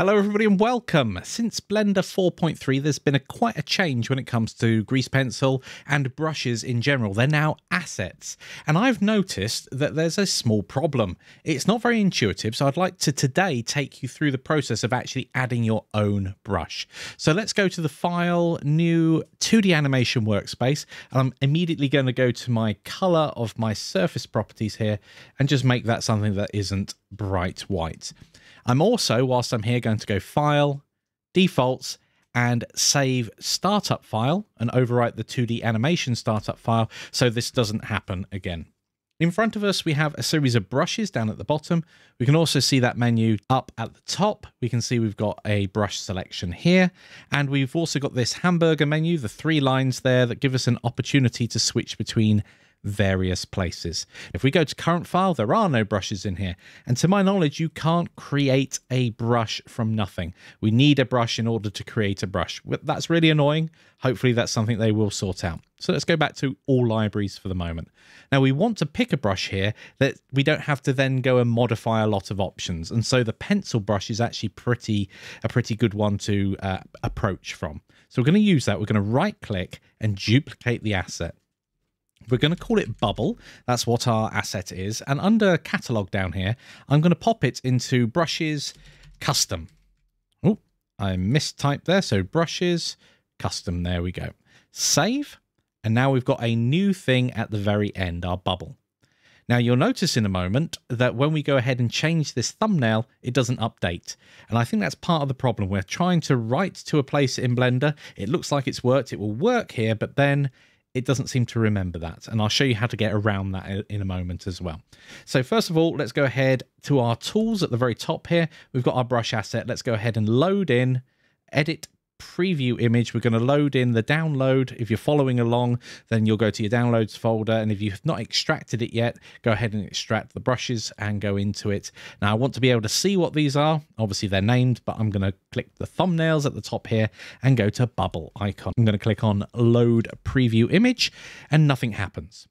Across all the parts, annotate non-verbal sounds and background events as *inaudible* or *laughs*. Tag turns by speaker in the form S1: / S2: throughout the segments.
S1: Hello, everybody, and welcome. Since Blender 4.3, there's been a quite a change when it comes to grease pencil and brushes in general. They're now assets. And I've noticed that there's a small problem. It's not very intuitive, so I'd like to today take you through the process of actually adding your own brush. So let's go to the File, New 2D Animation Workspace. And I'm immediately going to go to my color of my surface properties here and just make that something that isn't bright white. I'm also, whilst I'm here, going to go File, Defaults, and save startup file and overwrite the 2D animation startup file so this doesn't happen again. In front of us, we have a series of brushes down at the bottom. We can also see that menu up at the top. We can see we've got a brush selection here. And we've also got this hamburger menu, the three lines there that give us an opportunity to switch between various places. If we go to current file, there are no brushes in here. And to my knowledge, you can't create a brush from nothing. We need a brush in order to create a brush. That's really annoying. Hopefully that's something they will sort out. So let's go back to all libraries for the moment. Now we want to pick a brush here that we don't have to then go and modify a lot of options. And so the pencil brush is actually pretty a pretty good one to uh, approach from. So we're going to use that. We're going to right click and duplicate the asset. We're going to call it bubble. That's what our asset is. And under catalog down here, I'm going to pop it into brushes custom. Oh, I mistyped there. So brushes custom. There we go. Save. And now we've got a new thing at the very end, our bubble. Now you'll notice in a moment that when we go ahead and change this thumbnail, it doesn't update. And I think that's part of the problem. We're trying to write to a place in Blender. It looks like it's worked. It will work here, but then it doesn't seem to remember that. And I'll show you how to get around that in a moment as well. So first of all, let's go ahead to our tools at the very top here. We've got our brush asset. Let's go ahead and load in, edit preview image, we're going to load in the download. If you're following along, then you'll go to your downloads folder. And if you've not extracted it yet, go ahead and extract the brushes and go into it. Now, I want to be able to see what these are. Obviously, they're named, but I'm going to click the thumbnails at the top here and go to bubble icon. I'm going to click on load preview image and nothing happens.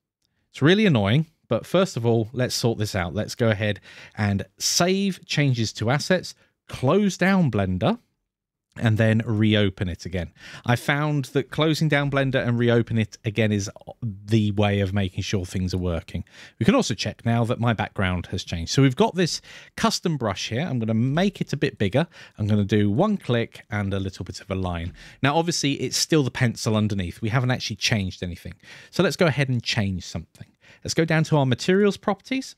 S1: It's really annoying. But first of all, let's sort this out. Let's go ahead and save changes to assets, close down Blender and then reopen it again. I found that closing down Blender and reopen it again is the way of making sure things are working. We can also check now that my background has changed. So we've got this custom brush here. I'm going to make it a bit bigger. I'm going to do one click and a little bit of a line. Now, obviously, it's still the pencil underneath. We haven't actually changed anything. So let's go ahead and change something. Let's go down to our materials properties.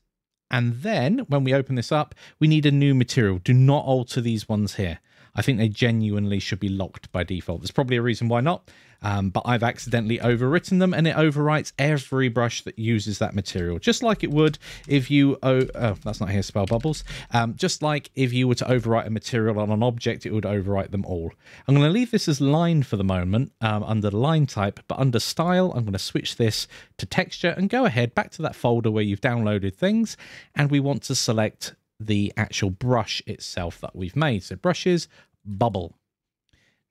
S1: And then when we open this up, we need a new material. Do not alter these ones here. I think they genuinely should be locked by default. There's probably a reason why not, um, but I've accidentally overwritten them and it overwrites every brush that uses that material, just like it would if you, oh, oh that's not here, spell bubbles. Um, just like if you were to overwrite a material on an object, it would overwrite them all. I'm going to leave this as line for the moment um, under the line type, but under style, I'm going to switch this to texture and go ahead back to that folder where you've downloaded things. And we want to select the actual brush itself that we've made. So brushes, bubble.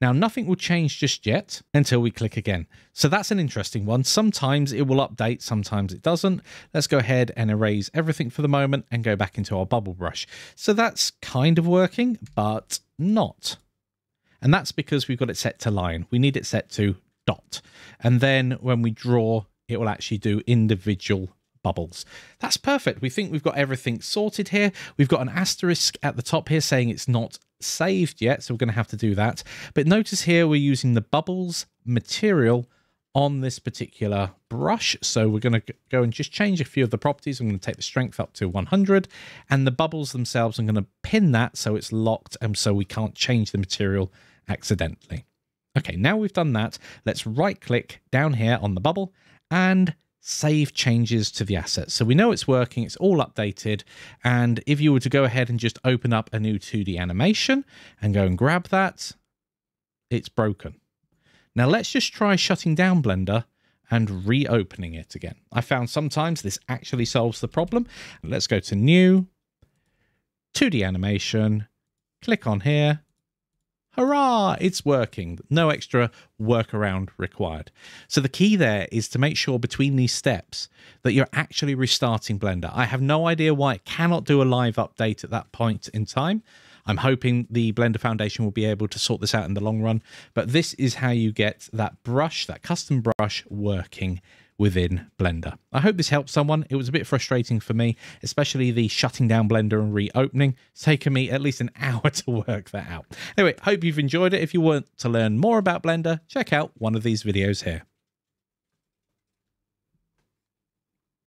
S1: Now, nothing will change just yet until we click again. So that's an interesting one. Sometimes it will update, sometimes it doesn't. Let's go ahead and erase everything for the moment and go back into our bubble brush. So that's kind of working, but not. And that's because we've got it set to line. We need it set to dot. And then when we draw, it will actually do individual bubbles. That's perfect. We think we've got everything sorted here. We've got an asterisk at the top here saying it's not saved yet, so we're going to have to do that. But notice here we're using the bubbles material on this particular brush. So we're going to go and just change a few of the properties. I'm going to take the strength up to 100 and the bubbles themselves, I'm going to pin that so it's locked and so we can't change the material accidentally. Okay, now we've done that, let's right click down here on the bubble and save changes to the asset. So we know it's working, it's all updated. And if you were to go ahead and just open up a new 2D animation and go and grab that, it's broken. Now let's just try shutting down Blender and reopening it again. I found sometimes this actually solves the problem. Let's go to new, 2D animation, click on here, Hurrah! It's working. No extra workaround required. So the key there is to make sure between these steps that you're actually restarting Blender. I have no idea why it cannot do a live update at that point in time. I'm hoping the Blender Foundation will be able to sort this out in the long run, but this is how you get that brush, that custom brush working within Blender. I hope this helps someone. It was a bit frustrating for me, especially the shutting down Blender and reopening. It's taken me at least an *laughs* hour to work that out. Anyway, hope you've enjoyed it. If you want to learn more about Blender, check out one of these videos here.